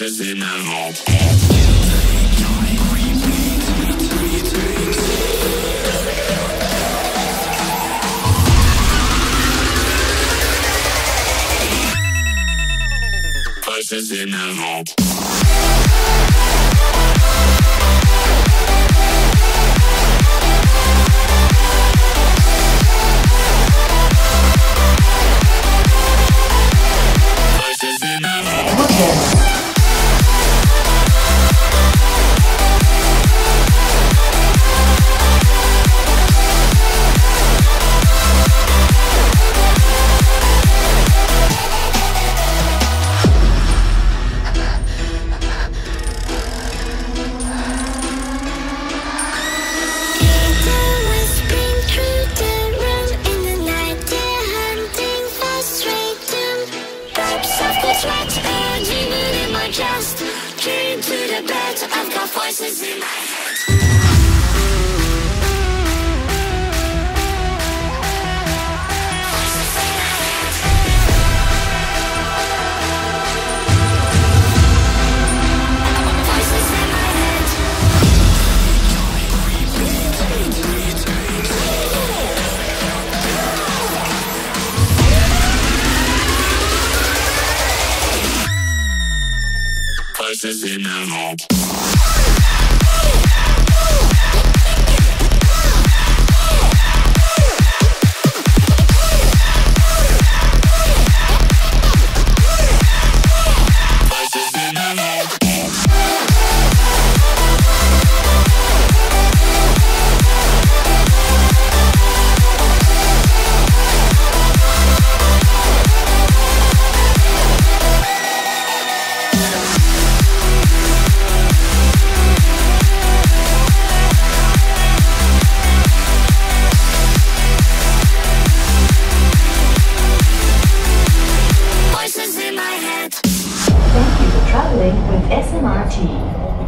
voices in a loop. Voices. Yeah. voices in my head. in my head. traveling with SMRT.